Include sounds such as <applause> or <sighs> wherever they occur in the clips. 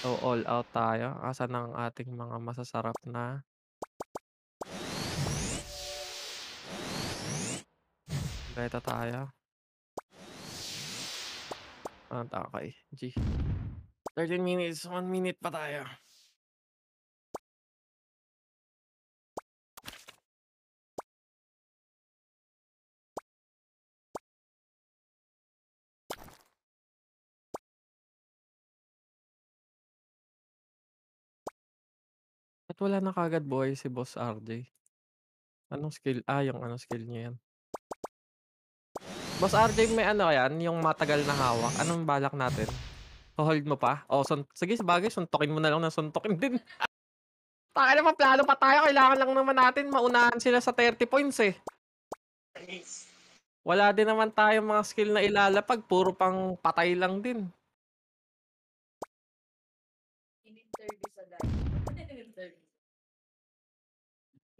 So, all out tayo. Asan ang ating mga masasarap na Beta tayo. Ah, okey, G. 13 minutes, 1 minute pa tayo. Wala na kaagad buhay si Boss RJ? Anong skill? Ah, yung ano skill niya 'yan. Boss RJ may ano 'yan, yung matagal na hawak. Anong balak natin? Ho-hold mo pa? O sun sige sabagay suntukin mo na lang ng suntukin din. <laughs> Tangina paplano pa tayo kailangan lang naman natin maunahan sila sa 30 points, eh. Wala din naman tayong mga skill na ilalapag puro pang patay lang din. In-interview sa live.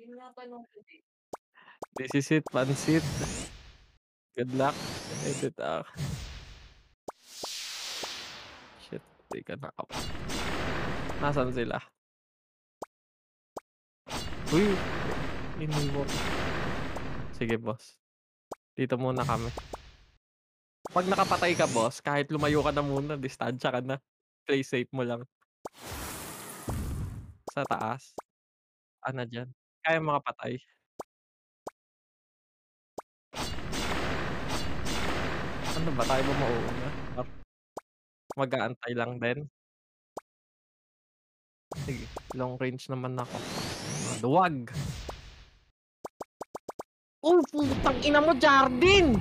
Yun nga tanong ko. This is it, pansit. Good luck. Edit ah. Shit, di ka na up. Nasaan sila? Uy, iniwan. Sige, boss. Dito muna kami. 'Pag nakapatay ka, boss, kahit lumayo ka na muna, distansya ka na. Play safe mo lang. Sa taas. Ano diyan? Kaya makapatay? Ano ba, tayo ba mauuna? Or mag-aantay lang din? Sige, long range naman ako. Maluwag. Oh, putang ina mo, Jardin!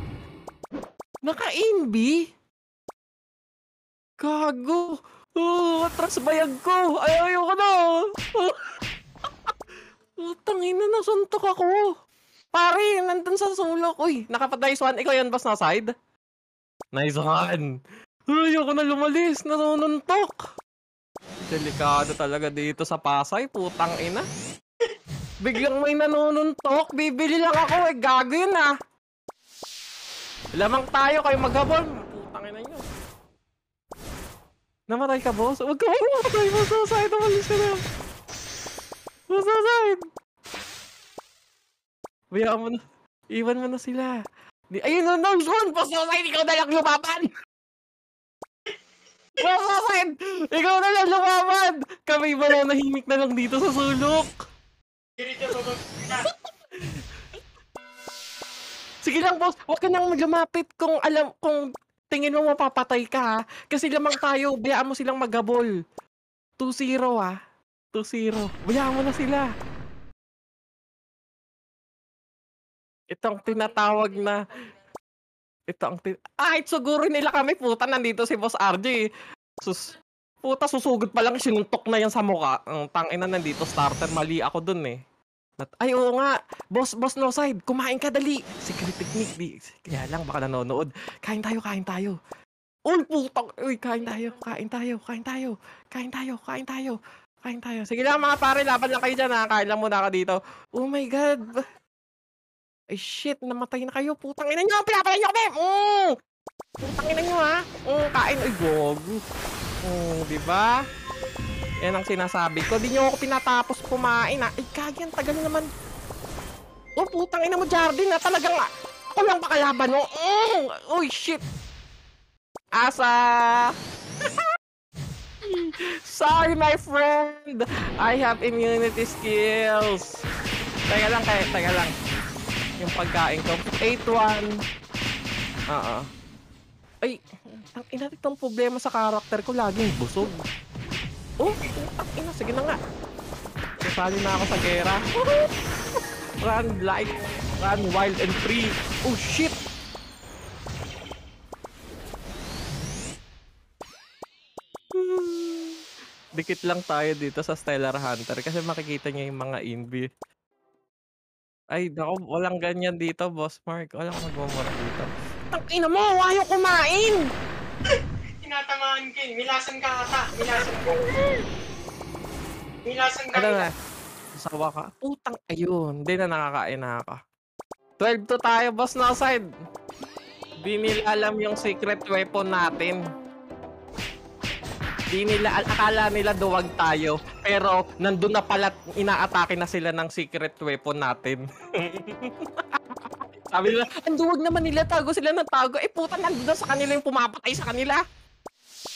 Naka-NB? Gago! Oh, atras bayag ko! Ay, ayoko na! Putang ina, nasuntok ako! Pare, nandun sa sulok. Uy, nakapa-dice one. Ikaw yan, boss, na side? Nice one! Ay, ayoko na lumalis. Nanununtok! Delikado talaga dito sa Pasay, putang ina. <laughs> Biglang may nanununtok, bibili lang ako eh, gago yun ah. Lamang tayo kayo maghabol. Putang ina nyo. Namatay ka, boss? Huwag ka mamatay, boss outside. Umalis ka na. Boss outside. Bayaan mo na. Iwan mo na sila. Di, ayun na, no, zone! Boss outside, ikaw na lang lumaban! Boss outside! Ikaw na lang lumaban! Kami ba na nahimik na lang dito sa sulok? Sige lang, boss. Huwag ka nang lumapit kung alam, kung tingin mo mapapatay ka, ha? Kasi lamang tayo. Bayaan mo silang maghabol. 2-0, ah. 2-0. Bayaan mo na sila. Itong tinatawag na ito ang tin kahit sugurin nila kami, puta, nandito si Boss RJ. Sus puta, susugod pa lang sinuntok na yan sa mukha. Ang tangina nandito starter, mali ako dun, eh. Nat ay, oo nga. Boss, boss no side, kumain ka dali. Secret technique, di. Kaya lang, baka nanonood. Kain tayo, kain tayo. Uy, putang, uy, kain tayo, kain tayo, kain tayo, kain tayo, kain tayo, kain tayo. Sige lang mga pare, laban lang kayo dyan ha. Kain lang muna ako dito. Oh my God. Ay shit, namatay na kayo. Putang ina nyo, pinapalay nyo kami! Mm! Putang ina nyo ha. Mm, kain. Ay, gogo. Mm, di ba? Yan ang sinasabi ko. Di nyo ako pinatapos kumain ha. Ay, kagi, ang tagal naman. Oh, putang ina mo, Jardin ha. Talagang ako lang pakalaban mo. Mm! Uy, shit. Asa! <laughs> Sorry, my friend. I have immunity skills. Teka lang, kaya, teka lang yung pagkain ko. 8-1. Oo. Ay, ang ina itong problema sa karakter ko, laging busog. Oh, ang ina, sige na nga. Sasali na ako sa gera. <laughs> Run light, run wild and free. Oh shit! Dikit lang tayo dito sa Stellar Hunter kasi makikita niya yung mga invi. Ay naku, walang ganyan dito, Boss Mark. Walang magmumura dito. Tangina mo, ayaw kumain! <laughs> Tinatamaan ka eh. Milasan ka ata. Milasan ka. Milasan ka. Ano na? Sawa ka? Putang, ayun. Hindi na nakakain na ako. 12 to tayo, boss, na side. Di nila alam yung secret weapon natin. Di nila, akala nila duwag tayo. Pero nandun na pala, inaatake na sila ng secret weapon natin. <laughs> Sabi nila, ang duwag naman nila, tago sila ng tago. Eh puta, nandun na sa kanila yung pumapatay sa kanila.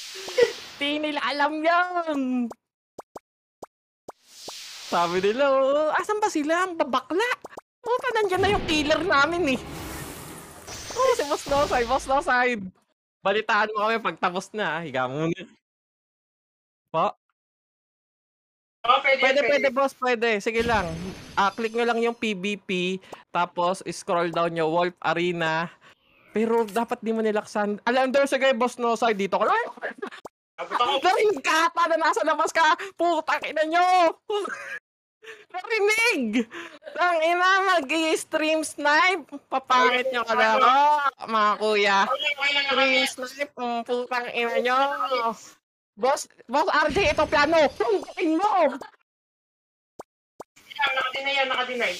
<laughs> Di nila alam yan. Sabi nila, oh, asan ba sila? Ang babakla. Puta, nandyan na yung killer namin eh. Oh, si Boss Nosay, Boss Nosay. Balitaan mo kami pag tapos na. Higa muna. Po? Oh, pwede, Pwede, pwede, boss, pwede. Sige lang. Ah, click nyo lang yung PVP, tapos scroll down nyo, Wolf Arena. Pero dapat di mo nilaksan. Alam, there, sige, boss, no, side dito ko. Narinig ka ata na nasa labas ka. Putang ina nyo. Narinig! Tang ina, mag-stream snipe. Papangit nyo ka ako, mga kuya. Stream snipe, mm, putang ina nyo. Boss, boss RJ, ito plano. Puntakin mo. Yan, Nakadinay yan, nakadinay.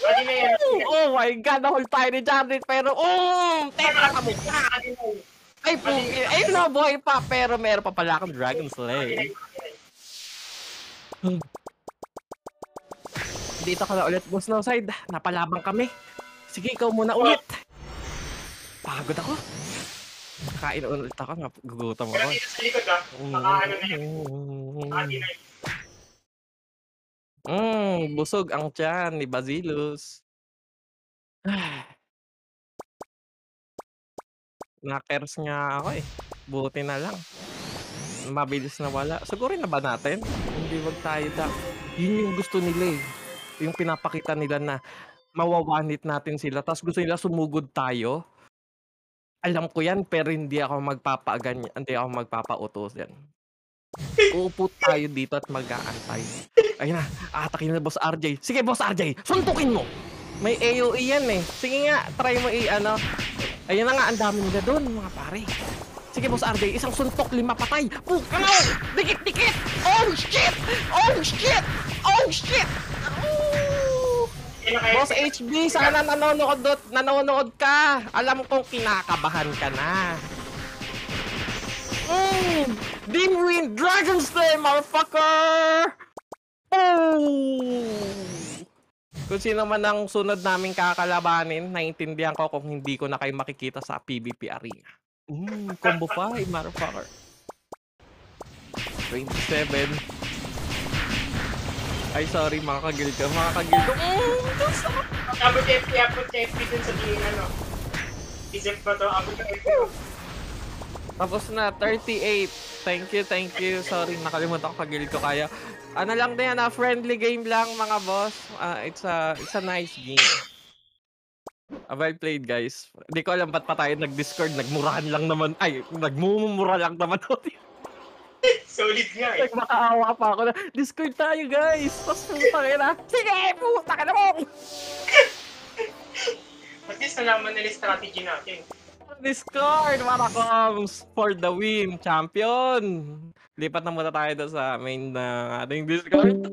Nakadinay yan. nakadinay. Oh my God, nahul tayo ni Jared, pero um, teka ka muna. Nakadinay. Ay, pugi. Ayun na, boy pa, pero meron pa pala akong Dragon Slay. Dito ka na ulit, boss no side. Napalabang kami. Sige, ikaw muna ulit. Pagod ako. Kain ulit ako, nagugutom Pero ako. dito sa likod ah. Baka ano na yan. Nakadinay. Mm, busog ang tiyan ni Basilus. <sighs> Nakers nga ako eh. Buti na lang. Mabilis na wala. Siguro na ba natin? Hindi wag tayo da. Yun yung gusto nila eh. Yung pinapakita nila na mawawanit natin sila. Tapos gusto nila sumugod tayo. Alam ko yan, pero hindi ako magpapaganyan. Hindi ako magpapautos yan. Uupo tayo dito at mag-aantay. Ayun na, atakin na boss RJ. Sige boss RJ, suntukin mo! May AOE yan eh. Sige nga, try mo i ano. Ayun na nga, ang dami nila doon mga pare. Sige boss RJ, isang suntok, lima patay. Puka mo! Dikit, dikit! Oh shit! Oh shit! Oh shit! Ooh! Yan na kayo. Boss HB, sana nanonood, nanonood ka. Alam kong kinakabahan ka na. Mm, Dimwin Dragon Slayer, motherfucker! Oh! Kung sino man ang sunod naming kakalabanin, naiintindihan ko kung hindi ko na kayo makikita sa PvP arena. Mm, combo 5, motherfucker. 27. Ay, sorry, mga kagil ko. Mga kagil ko. Mm, Abot FP, abot FP dun sa diin ano. Isip ba to? Abot FP. Tapos na, 38. Thank you, thank you. Sorry, nakalimutan ko kagilid ko kaya. Ano lang din yan, ah, friendly game lang mga boss. Ah, it's a it's a nice game. Ah, well played guys. Hindi ko alam ba't pa tayo nag-discord, nagmurahan lang naman. Ay, nagmumura lang naman. <laughs> Solid nga eh. Nagmakaawa pa ako na, Discord tayo guys. Tapos puta ka na. Sige, puta ka na mo. <laughs> At least nalaman nila strategy natin. Discord, para comes for the win, champion. Lipat na muna tayo doon sa main na ating Discord.